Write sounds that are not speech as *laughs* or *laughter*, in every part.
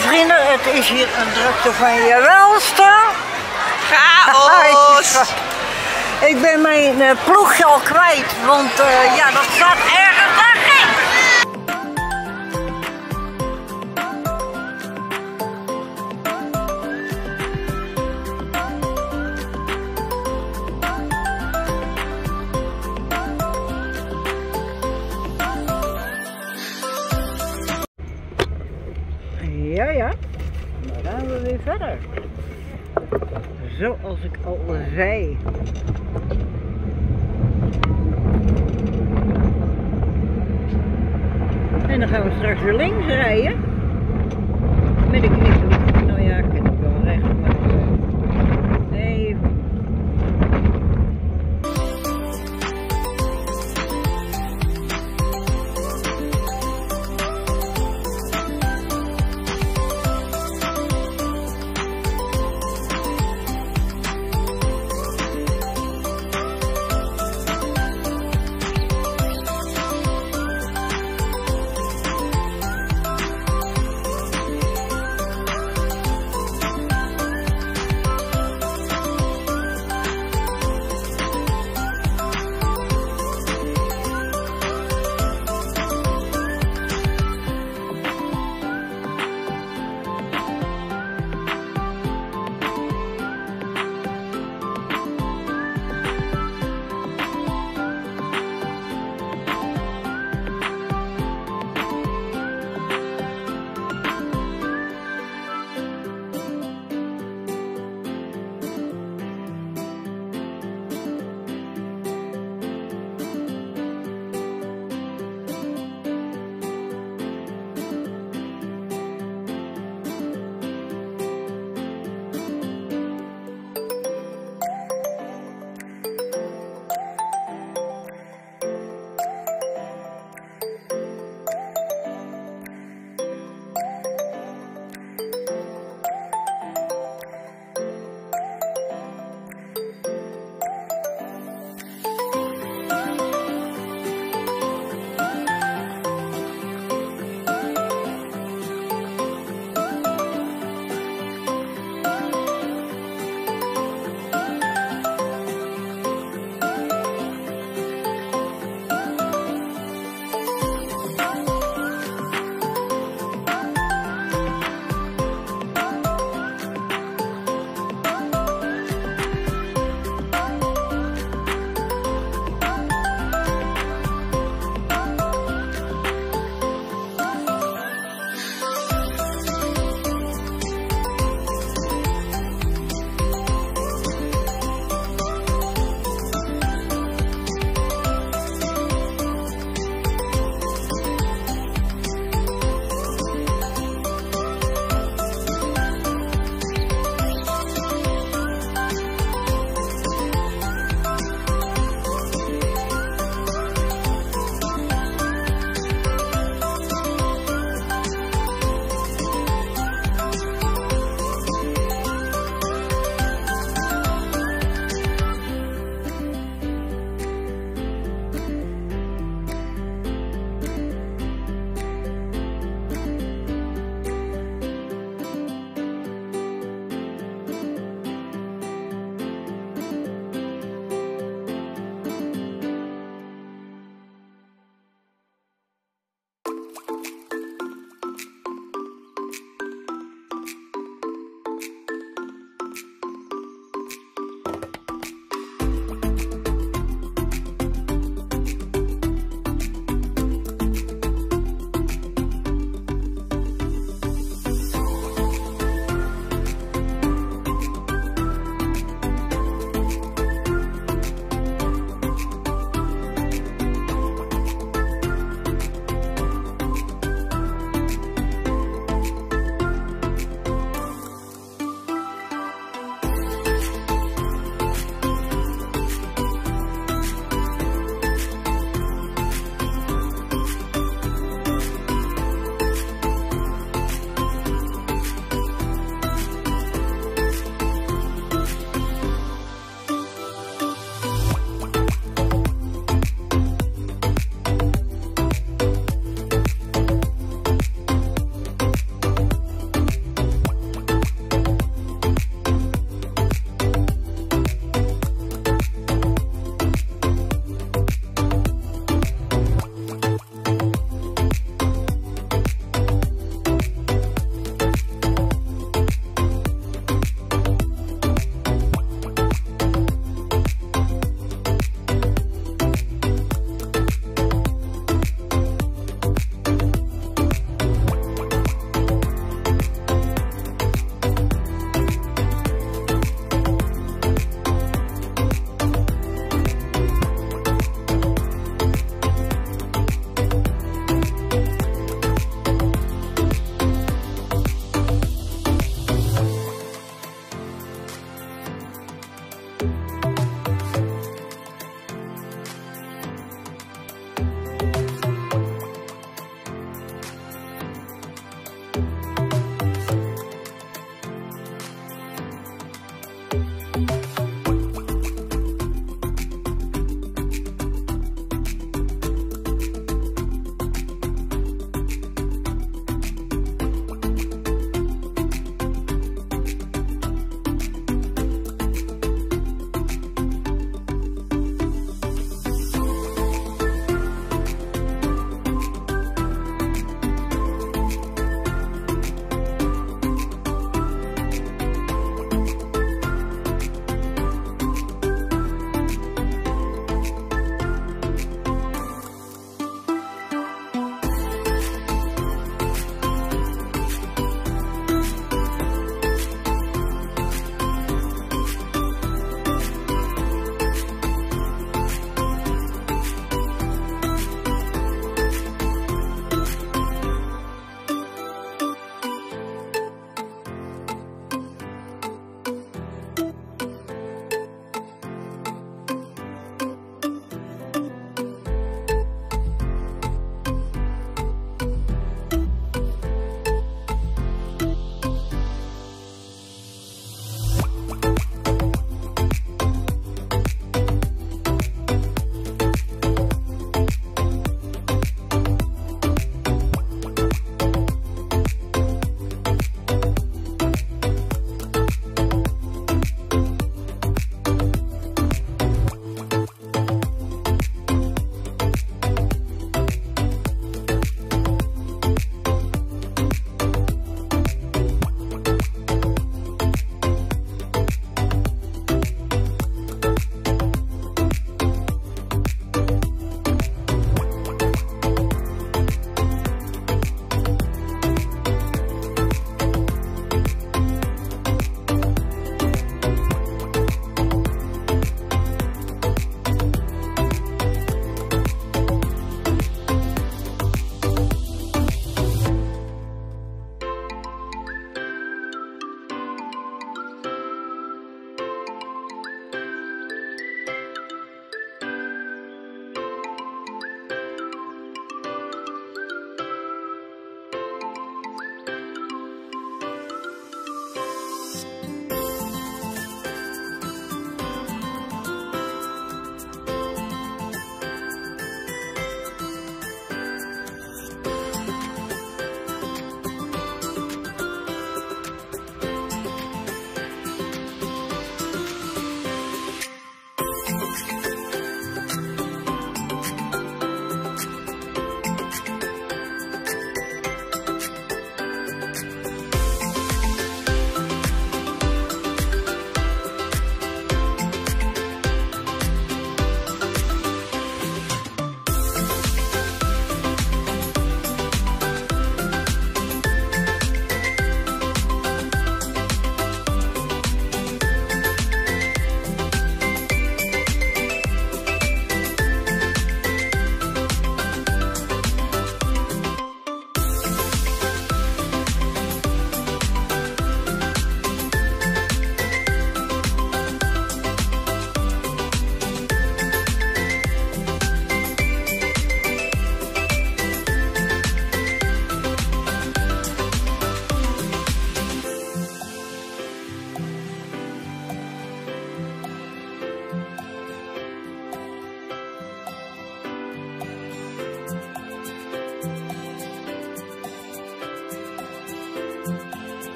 vrienden, het is hier een drukte van je welste. Chaos! *laughs* Ik ben mijn uh, ploegje al kwijt, want uh, ja, dat staat ergens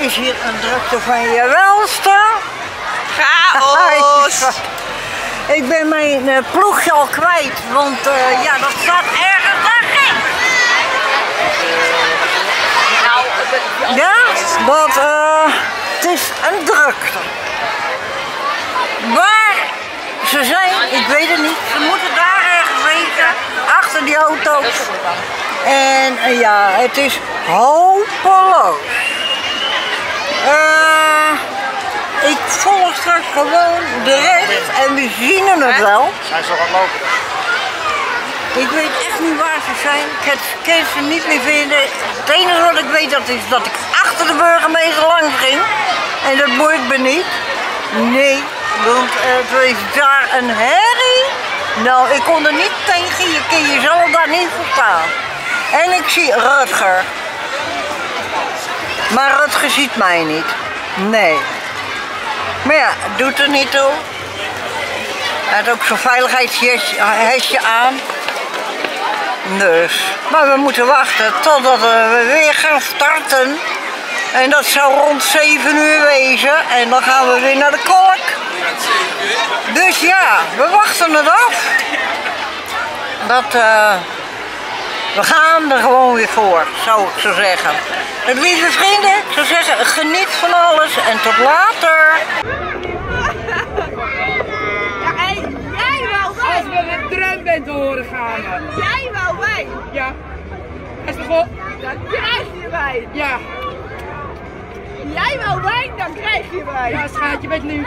is hier een drukte van je welste. Chaos! *laughs* Ik ben mijn eh, ploegje al kwijt, want eh, ja, dat staat ergens daarin. Ja, dat eh, het is een drukte. Waar ze zijn, ik weet het niet. Ze moeten daar ergens wezen, achter die auto's. En ja, het is hopeloos. Eh, ik volg straks gewoon de rest en we zien het wel. Zijn ze nog aan het lopen? Ik weet echt niet waar ze zijn. Ik kan- ze niet meer vinden. Het enige wat ik weet dat is dat ik achter de burgemeester langs ging. En dat boeit me niet. Nee, want het was daar een herrie. Nou, ik kon er niet tegen. Je kan jezelf daar niet verstaan. En ik zie Rutger. Maar Rutger ziet mij niet. Nee. Maar ja, het doet er niet toe. Hij had ook zo'n veiligheidshesje aan. Dus, maar we moeten wachten totdat we weer gaan starten. En dat zou rond 7 uur wezen. En dan gaan we weer naar de kolk. Dus ja, we wachten het af. Dat, eh, we gaan er gewoon weer voor, zou ik zo zeggen. Het lieve vrienden, ik zou zeggen, geniet van alles en tot later. Ja, hey, jij wou Als we met drum bent te horen gaan. we. Jij wou wijn! Ja. Is toch wel? Dan krijg je wijn! Ja. Jij wou wijn, dan krijg je wijn! Ja, schatje, je bent lief.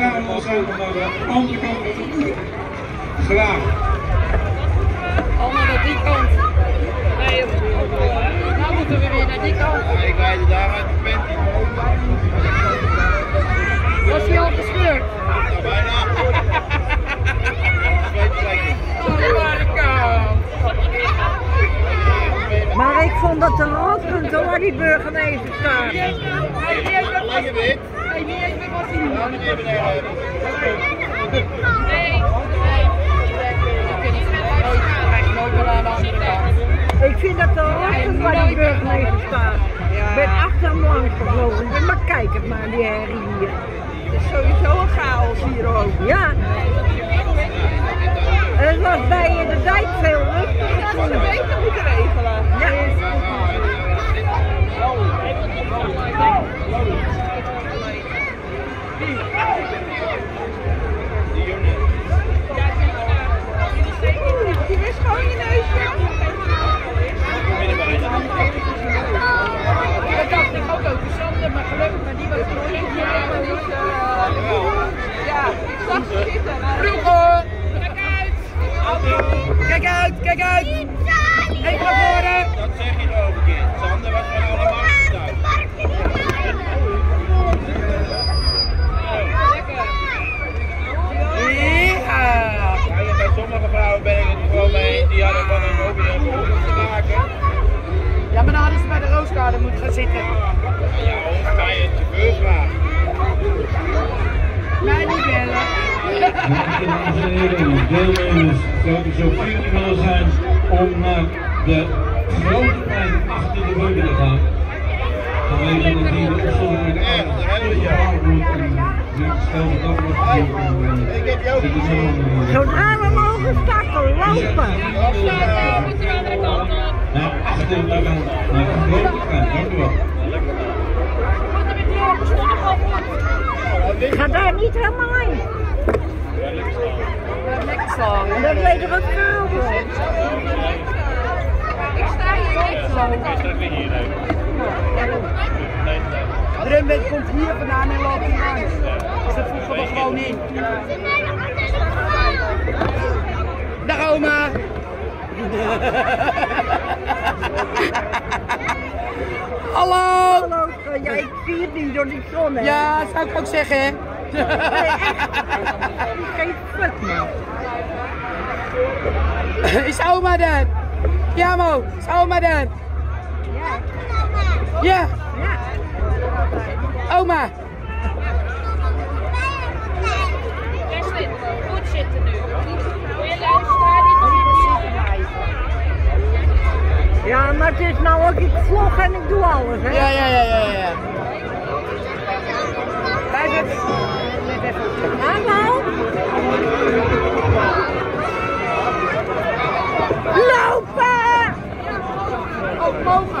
naar de andere kant van het. Graag. Allemaal naar die kant. Nee, nou moeten we weer naar die kant. Ik rijd daar uit de panty. Was hij al gescheurd? Bijna. Plekken. Andere kant. Maar ik vond dat de hoofdpunten waar die burgemeester staat. Ik vind dat de hoofdpunten waar die burgemeester staat. Ik ben achter hem langs gevlogen. Maar kijk het maar, die herrie hier. Het is sowieso een chaos hier ook. Ja. Het was bij de dijk veel rustiger Dat ze beter moeten regelen. Gewoon je neusje. Dat dacht ik ook over Sander, maar gelukkig, maar die was er niet. Ja, ik zag ze Vroeger! Kijk uit! Kijk uit, kijk uit! Even naar voren! Dat zeg je erover, kind. Sander was van alle markten thuis. Ja! Ja, bij sommige vrouwen ben ik gewoon mee. Die hadden van een hobby om honden te maken. Ja, maar dan hadden ze bij de rooskade moeten gaan zitten. Ja, ons ga je het chauffeur vragen. Mij niet bellen. Dames en heren, deelnemers, zou u zo vriendelijk willen zijn om naar de grote plein achter de bruggen te gaan. Vanwege dat hier de we het, ja. wordt Ik eh, Zodra we mogen starten, lopen. naar achter naar grote. Dank u wel. Ga daar niet helemaal in. Lekker. Dat weet ik ook kabel. Ik sta hier niet zo. Drumwet komt hier vandaan en loopt hier langs. Dus dat voegen we gewoon in. Dag oma. *laughs* Hallo. Hallo, ja, ik zie het niet door die zon. hè. Ja, zou ik ook zeggen. hè. Geen fuck man. Is oma daar? Ja, Mo. Is oma daar? Ja. Oma. Kerstin, goed zitten nu. Wil je luisteren? Ja, maar het is nou ook ik vlog en ik doe alles, hè? Ja, ja, ja, ja, ja. Blijf even. Blijf even. Hallo? Lopen! Oh,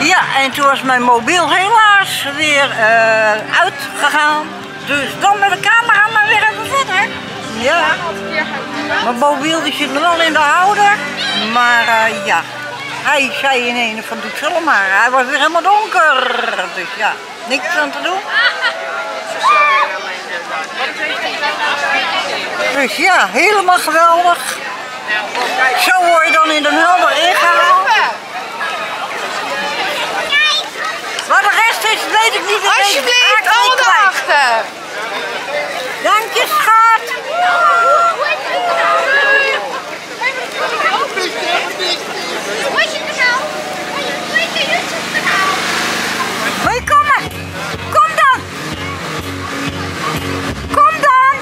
ja, en toen was mijn mobiel helaas weer eh, uitgegaan. Dus dan met de camera maar weer even verder. Ja, mijn mobiel die zit nog wel in de houder. Maar eh, ja, hij zei in een van het zelf maar. Hij was weer helemaal donker. Dus ja, niks aan te doen. Dus ja, helemaal geweldig. Zo word je dan in Den Helder ingehaald. is, weet ik niet. Alsjeblieft, allemaal naar. Dank je, schat. Hoi, kom maar. Kom dan. Kom dan.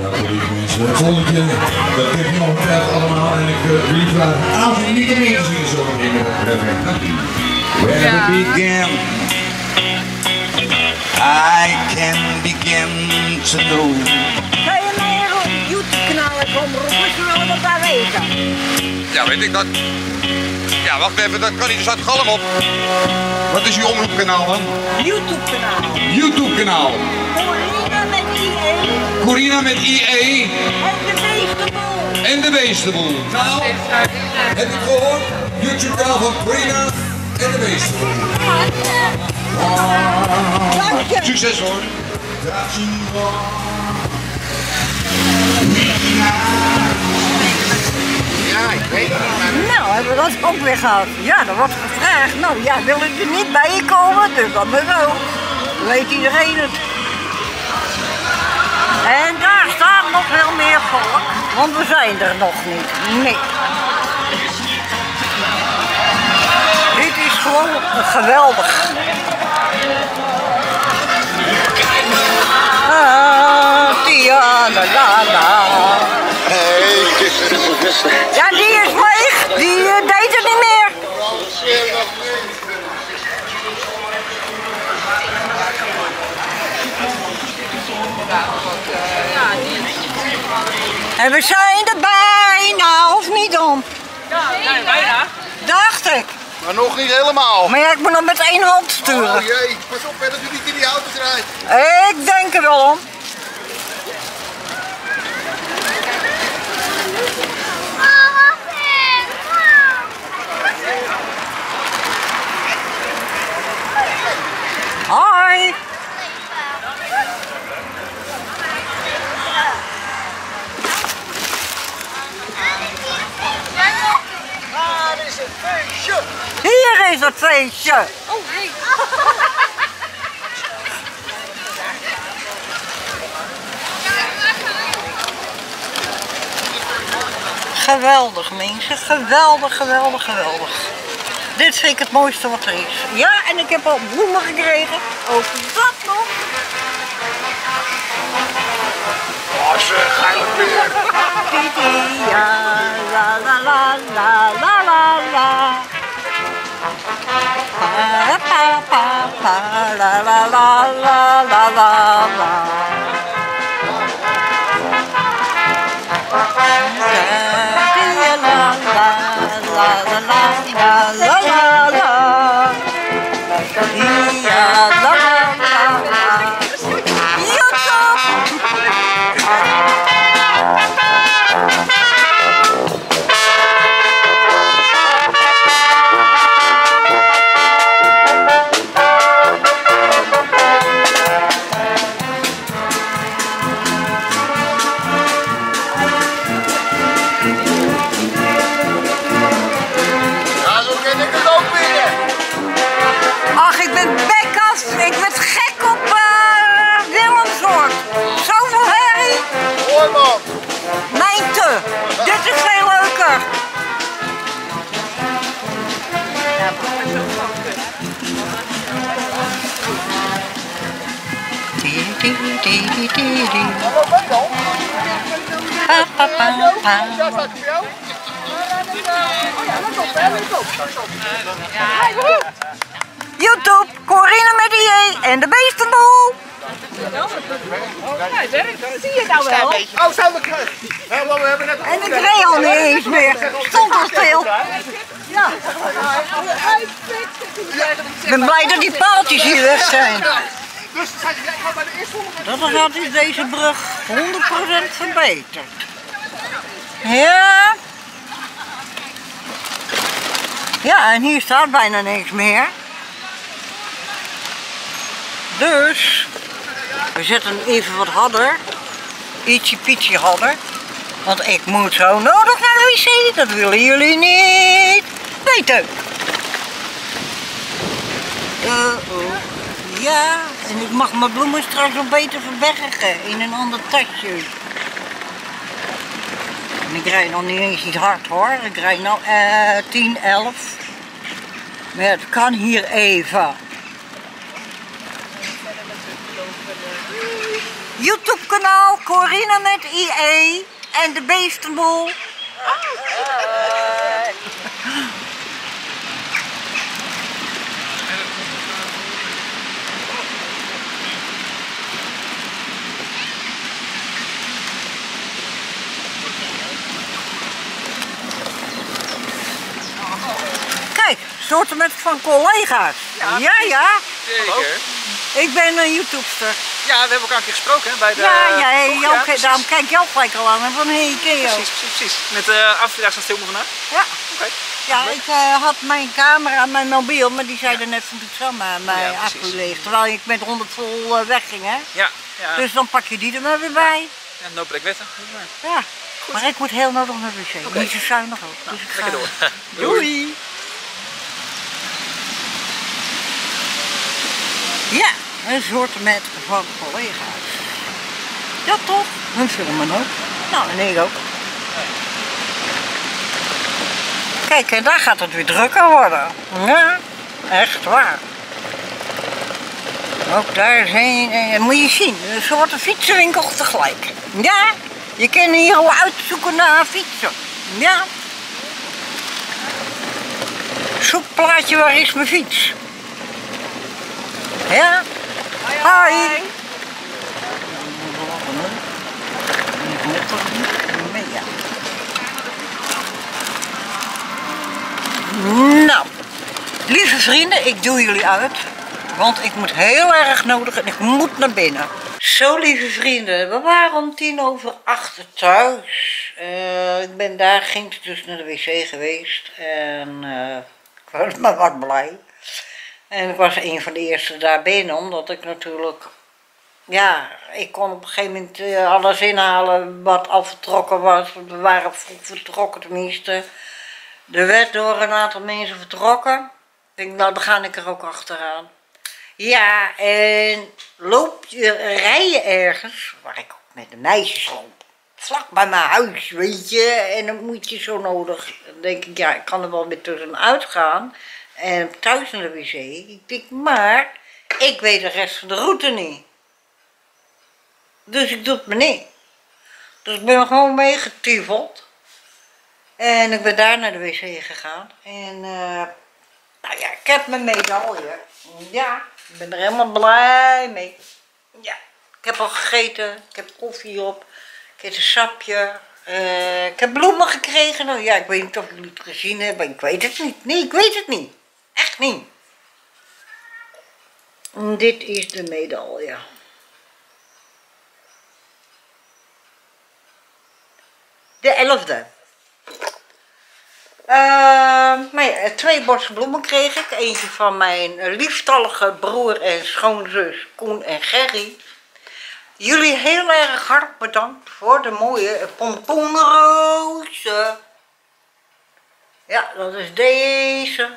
Ja, lieve dat heeft nog allemaal. En ik wil jullie vragen, als jullie niet meer zien, zo meteen. Where to begin? I can begin to know. Kan je mij omroepen, zodat we dat daar weten? Ja, weet ik dat. Ja, wacht even, dat kan niet, er staat galm op. Wat is uw omroepkanaal dan? YouTube-kanaal. YouTube-kanaal. Corina met IE Corina met IE en de Beestenboel. en de Beestenboel. Nou, heb ik gehoord? YouTube-kanaal van Corina en de. Dank je. Succes hoor. Nou, hebben we dat ook weer gehad. Ja, er wordt gevraagd. Nou ja, wil ik er niet bij komen, dus dat maar zo. Weet iedereen het. En daar staat nog veel meer volk, want we zijn er nog niet. Nee. Dit is gewoon geweldig. Ah, tia, la la la. Ja, die is leeg. Die eh, deed het niet meer. En we zijn er bijna, of niet dan? Ja, bijna. Dacht ik. Maar nog niet helemaal. Maar ja, ik moet nog met één hand sturen. Oh jee, pas op hè, dat u niet in die auto's rijdt. Ik denk er wel om. Hoi. Hier is het feestje. Geweldig mensen, geweldig, geweldig, geweldig. Dit vind ik het mooiste wat er is. Ja, en ik heb al bloemen gekregen. Ook dat nog. Oh zeg, eigenlijk weer. Titi, ja, la la la la la la la. la la la la la Pa, pa, pa, pa. YouTube, Corine met die E en de beestenboel. Hij werkt, zie je nou wel? Oh, zo we hebben net En ik reed al niet eens meer. Stond al stil. Ja. Ik ben blij dat die paaltjes hier weg zijn. Dus zei je, ik ga bij de eerste volgende. Dat is deze brug 100% verbeterd. Ja. Ja, en hier staat bijna niks meer. Dus, we zetten even wat harder. Ietsje pietje harder. Want ik moet zo nodig naar de wc, dat willen jullie niet weten. Oh. Ja, en ik mag mijn bloemen straks nog beter verbergen in een ander tasje. En ik rijd nog niet eens niet hard hoor. Ik rijd nou eh 10, 11. Maar het kan hier even. YouTube kanaal Corina met IE en de Beestenboel. *laughs* Kijk, soorten met van collega's. Ja, ja. Zeker. Ik ben een YouTubester. Ja, we hebben elkaar een keer gesproken hè, bij de... Ja, ja, precies. daarom kijk je ook gelijk al aan. En van, hé, hey, ken je. Precies, precies, precies. Met de uh, stil me vandaag. Ja. Oké. Ja, ik eh, had mijn camera, mijn mobiel, maar die zeiden net van Pixama, mijn Ja, accu leeg. Terwijl ik met 100 vol eh, wegging, hè. Ja, ja. Dus dan pak je die er maar weer bij. ja no break wetten. Ja. Maar ik moet heel nodig naar de wc. Niet zo zuinig ook. Dus ik ga... Door. *laughs* Doei. Ja, een soort met van collega's. Ja toch? Hun filmen ook. Nou, en ik ook. Kijk, en daar gaat het weer drukker worden. Ja, echt waar. Ook daar zijn, eh, moet je zien, een soort fietsenwinkel tegelijk. Ja, je kan hier al uitzoeken naar fietsen. Ja. Zoekplaatje, waar is mijn fiets? Ja. Hoi. Nou, lieve vrienden, ik doe jullie uit. Want ik moet heel erg nodig en ik moet naar binnen. Zo, lieve vrienden, we waren om tien over acht thuis. Eh, ik ben daar, ging dus naar de wc geweest. En eh, ik was *laughs* maar wat blij. En ik was een van de eerste daar binnen, omdat ik natuurlijk... Ja, ik kon op een gegeven moment eh, alles inhalen wat al vertrokken was. We waren vroeg vertrokken tenminste. Er werd door een aantal mensen vertrokken. Ik denk, nou dan ga ik er ook achteraan. Ja, en loop je, rij je ergens, waar ik ook met de meisjes loop, vlak bij mijn huis, weet je, en dan moet je zo nodig, dan denk ik, ja, ik kan er wel weer tussenuit gaan, en thuis naar de wc. Ik denk, maar, ik weet de rest van de route niet. Dus ik doe het me niet. Dus ik ben gewoon meegetiveld. En ik ben daar naar de wc gegaan. En eh, nou ja, ik heb mijn medaille. Ja, ik ben er helemaal blij mee. Ja, ik heb al gegeten. Ik heb koffie op. Ik heb een sapje. eh, ik heb bloemen gekregen. Nou ja, ik weet niet of jullie het gezien hebben. Ik weet het niet. Nee, ik weet het niet. Echt niet. En dit is de medaille. De elfde. Ehm, maar ja, twee borsten bloemen kreeg ik. Eentje van mijn lieftallige broer en schoonzus Koen en Gerry. Jullie heel erg hard bedankt voor de mooie pompoenrozen. Ja, dat is deze.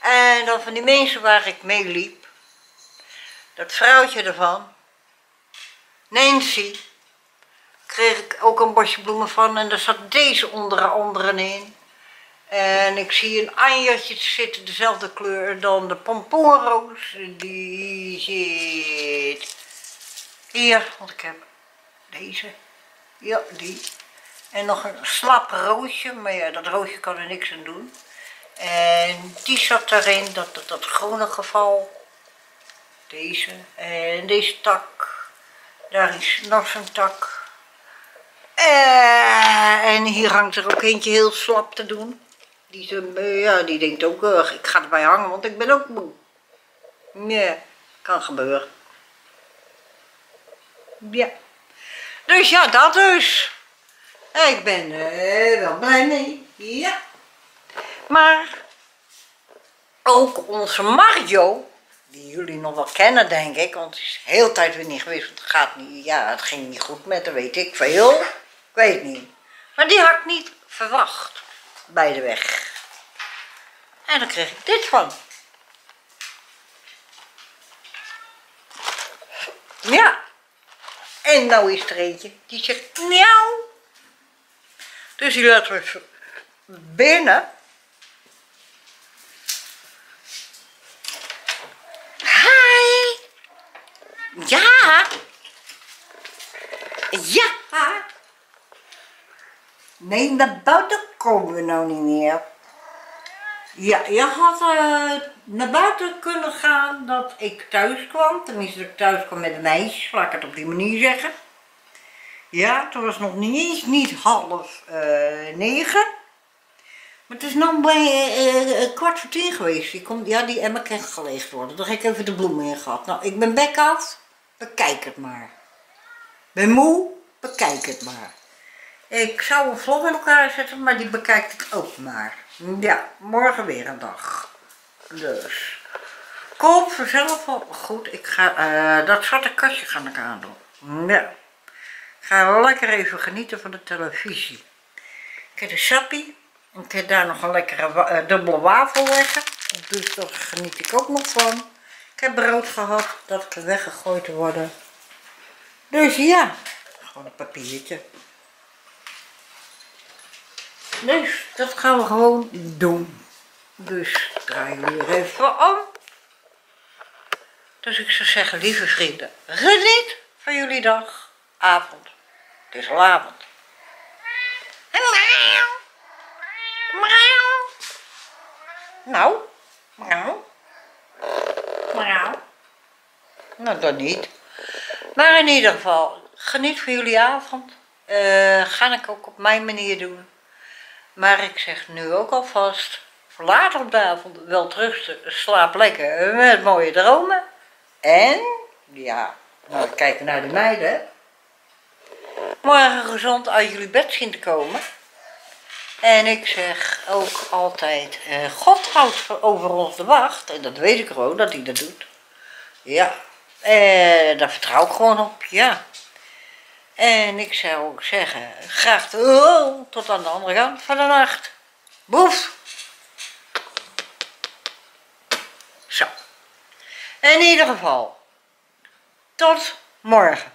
En dan van die mensen waar ik mee liep. Dat vrouwtje ervan. Nancy. Kreeg ik ook een bosje bloemen van. En daar zat deze onder andere in. En ik zie een anjertje zitten, dezelfde kleur dan de pompoenroos. Die zit hier, want ik heb deze. Ja, die. En nog een slap roosje, maar ja, dat roosje kan er niks aan doen. En die zat daarin, dat, dat, dat groene geval. Deze. En deze tak. daar is nog zo'n tak. Eh, en hier hangt er ook eentje heel slap te doen. Die, zo, eh, ja, die denkt ook, eh, ik ga erbij hangen, want ik ben ook moe. Ja, kan gebeuren. Ja. Dus ja, dat dus. Ik ben er wel blij mee. Ja. Maar ook onze Mario, die jullie nog wel kennen denk ik, want het is de hele tijd weer niet geweest, want gaat niet, ja, het ging niet goed met haar, weet ik veel. Ik weet niet. Maar die had niet verwacht bij de weg. En dan kreeg ik dit van. Ja. En nou is er eentje die zegt miauw. Dus die laten we binnen. Hi. Ja. Ja. Nee, naar buiten komen we nou niet meer. Ja, je had eh, naar buiten kunnen gaan dat ik thuis kwam. Tenminste, dat ik thuis kwam met een meisje, laat ik het op die manier zeggen. Ja, toen was nog niet eens niet half eh, negen. Maar het is nog bij eh, kwart voor tien geweest. Die komt, ja, die emmer kan geleegd worden. Daar heb ik even de bloemen in gehad. Nou, ik ben bek. Bekijk het maar. Ben moe. Bekijk het maar. Ik zou een vlog in elkaar zetten, maar die bekijkt het ook maar. Ja, morgen weer een dag. Dus. Koop vanzelf al. Goed, ik ga eh, dat zwarte kastje gaan ik aandoen. Ja. Ga lekker even genieten van de televisie. Ik heb de sappie. Ik heb daar nog een lekkere eh, dubbele wafel leggen. Dus daar geniet ik ook nog van. Ik heb brood gehad, dat kan weggegooid worden. Dus ja, gewoon een papiertje. Dus dat gaan we gewoon doen. Dus draaien we weer even om. Dus ik zou zeggen, lieve vrienden, geniet van jullie dag, avond. Het is al avond. Nou, nou, nou. Nou, dan niet. Maar in ieder geval, geniet van jullie avond. Eh, ga ik ook op mijn manier doen. Maar ik zeg nu ook alvast, later op de avond wel rusten, slaap lekker met mooie dromen. En, ja, nou kijken naar de meiden. Morgen gezond uit jullie bed zien te komen. En ik zeg ook altijd, eh, God houdt over ons de wacht. En dat weet ik gewoon, dat hij dat doet. Ja, eh, daar vertrouw ik gewoon op, ja. En ik zou ook zeggen, graag tot aan de andere kant van de nacht. Boef! Zo. In ieder geval, tot morgen.